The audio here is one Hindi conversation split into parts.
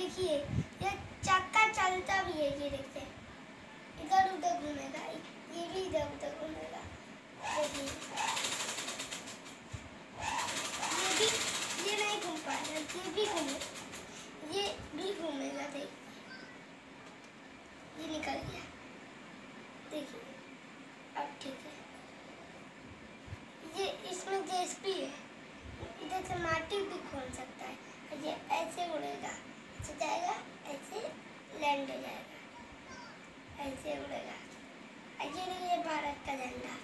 देखिए ये चक्का चलता भी है ये देखते हैं इधर। उधर घूमेगा हो जाएगा ऐसे उड़ेगा और ये देखिए भारत का झंडा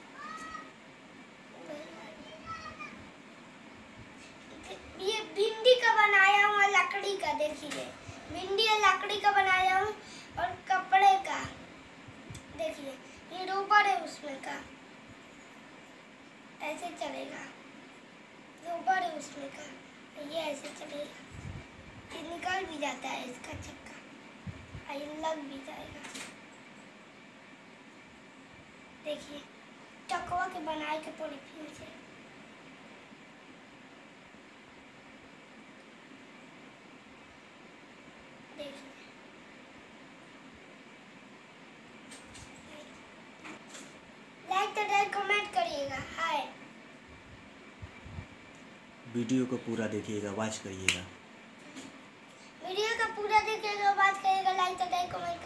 ये भिंडी का बनाया हुआ लकड़ी का देखिए भिंडी और लकड़ी का बनाया हूँ और कपड़े का देखिए ये रोबर है उसमें का ऐसे चलेगा रोबर है उसमें का ये ऐसे चलेगा। ये निकल भी जाता है इसका चक्का। ये लग भी जाएगा देखिए चकवा के बनाए के पॉलीथीन से। देखिए। लाइक तो कमेंट करिएगा। हाय वीडियो को पूरा देखिएगा वॉच करिएगा। वीडियो का पूरा देखिएगा बात करिएगा लाइक तो कमेंट करिएगा शेयर करना नहीं भूलिएगा